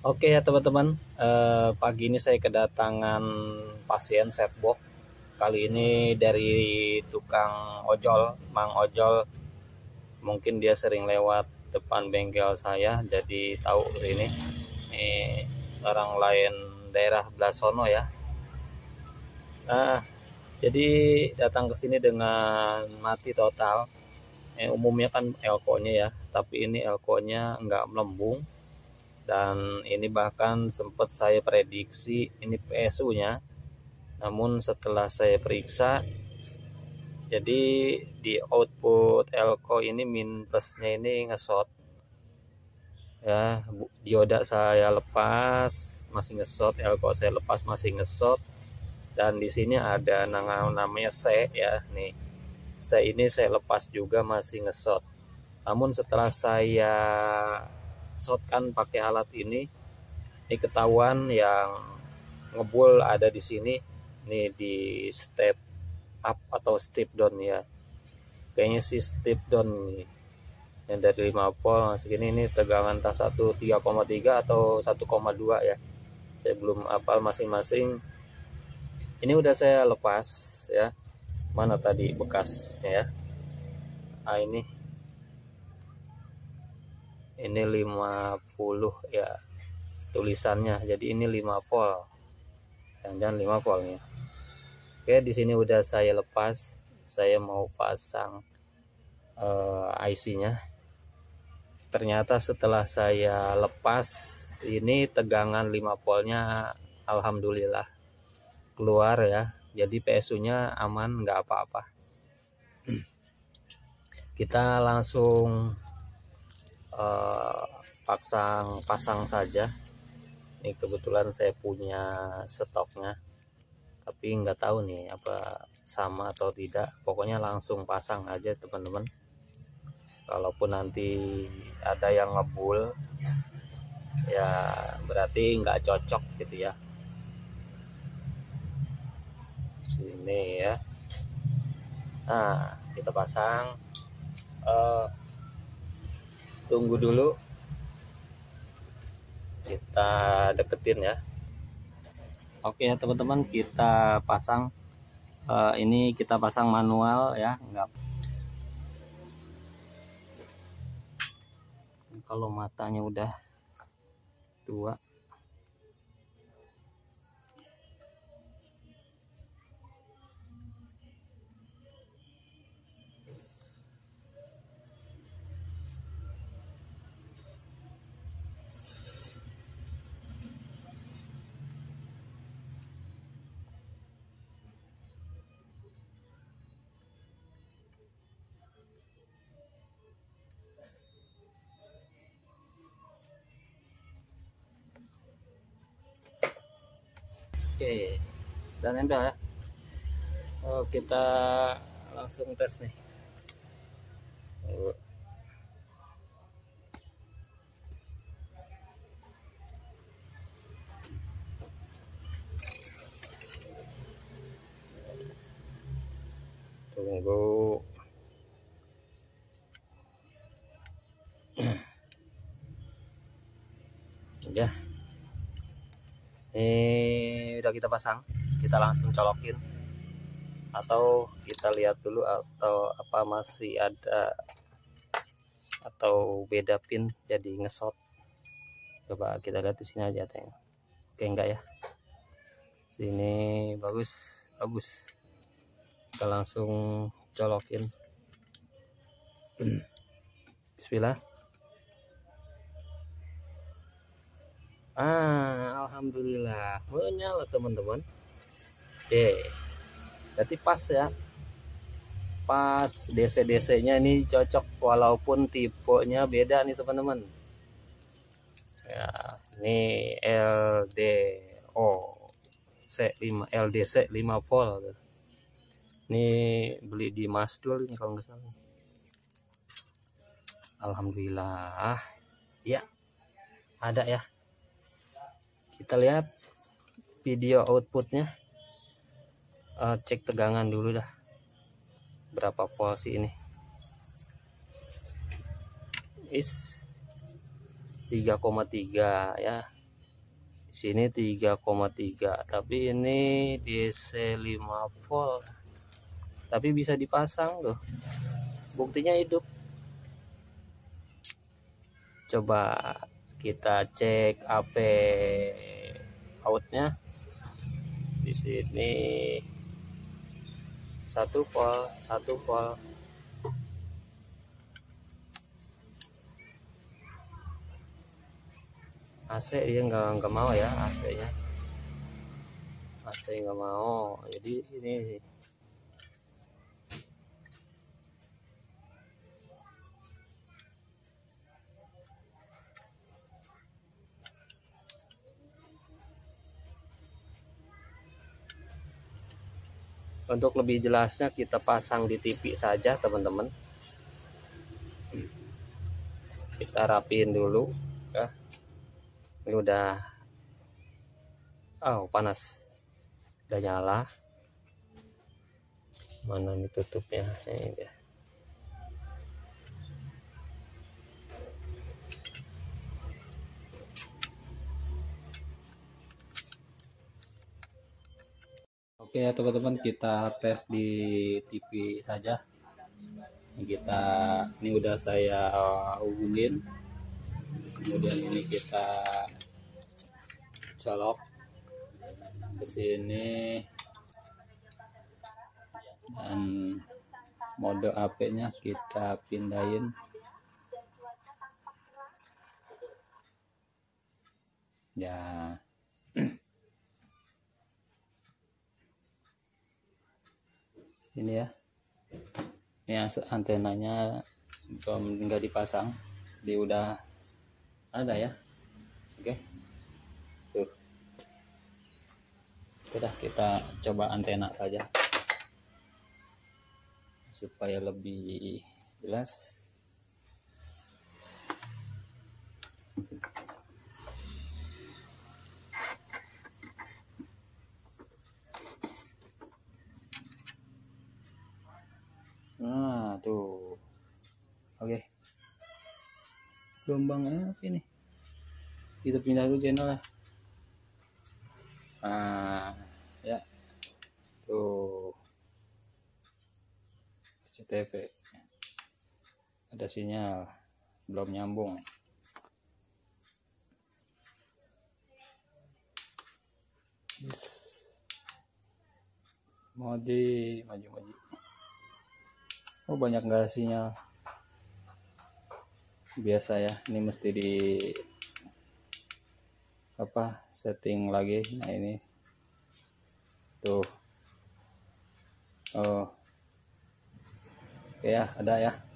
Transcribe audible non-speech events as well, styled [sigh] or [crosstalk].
Oke ya teman-teman, eh, pagi ini saya kedatangan pasien setbox. Kali ini dari tukang ojol, Mang Ojol. Mungkin dia sering lewat depan bengkel saya, jadi tahu ini. Ini orang lain daerah Blasono ya. Nah, jadi datang ke sini dengan mati total. Eh, umumnya kan elko-nya ya, tapi ini elko-nya nggak melembung dan ini bahkan sempat saya prediksi ini PSU nya namun setelah saya periksa jadi di output elko ini min plusnya ini ngesot ya dioda saya lepas masih ngesot elko saya lepas masih ngesot dan di sini ada namanya C ya. Nih C ini saya lepas juga masih ngesot namun setelah saya shotgun pakai alat ini ini ketahuan yang ngebul ada di sini nih di step up atau step down ya. Kayaknya sih step down nih. Yang dari 5 volt masih ini ini tegangan tas 1 3,3 atau 1,2 ya. Saya belum apal masing-masing. Ini udah saya lepas ya mana tadi bekasnya ya. Nah ini ini 50 ya tulisannya. Jadi ini 5 volt. Dan 5 voltnya oke di sini udah saya lepas. Saya mau pasang uh, eh, IC nya ternyata setelah saya lepas ini tegangan 5 voltnya Alhamdulillah keluar ya. Jadi PSU nya aman nggak apa-apa. Kita langsung uh, pasang pasang saja. Ini kebetulan saya punya stoknya tapi nggak tahu nih apa sama atau tidak. Pokoknya langsung pasang aja teman-teman. Kalaupun nanti ada yang ngebul ya berarti nggak cocok gitu ya. Sini ya. Nah kita pasang. Uh, tunggu dulu. Kita deketin ya. Oke ya teman-teman kita pasang uh, ini kita pasang manual ya enggak kalau matanya udah dua Oke, dan nempel ya. Oh, kita langsung tes nih. Tunggu. [clears throat] Ya. Ini udah kita pasang, kita langsung colokin. Atau kita lihat dulu atau apa masih ada atau beda pin jadi ngesot. Coba kita lihat di sini aja teng. Oke enggak ya? Sini bagus, bagus. Kita langsung colokin. [clears throat] Bismillah. Ah alhamdulillah. Menyala teman-teman. Oke. Berarti pas ya. Pas DC DC nya ini cocok walaupun tipenya beda nih teman-teman. Ya ini LDO C5 LDC 5 volt. Ini beli di Masdul ini kalau nggak salah. Alhamdulillah. Ya. Ada ya kita lihat video outputnya. Uh, cek tegangan dulu dah. Berapa volt sih ini? Is 3,3 ya. Di sini 3,3 tapi ini DC 5 volt. Tapi bisa dipasang loh. Buktinya hidup. Coba kita cek AP outnya di sini satu volt satu volt AC dia nggak nggak mau ya AC nya AC nggak mau. Jadi ini untuk lebih jelasnya kita pasang di TV saja teman-teman. Kita rapiin dulu ya. Ini udah oh panas. Udah nyala. Mana nih tutupnya? Ini dia Oke ya teman-teman kita tes di TV saja. Kita ini udah saya hubungin. Kemudian ini kita colok ke sini dan mode AP-nya kita pindahin. Ya. Ini ya. Ini antenanya belum nggak dipasang. Di udah ada ya. Oke. Tuh. Sudah kita coba antena saja. Supaya lebih jelas nah tuh. Oke. Gelombang apa ini? Kita pindah dulu channel lah. Nah ya. Tuh. CTV ada sinyal. Belum nyambung. Yes. mode maju-maju Oh banyak nggak sinyal? Biasa ya ini mesti di apa setting lagi. Nah ini. Tuh. Oh. Ya ada ya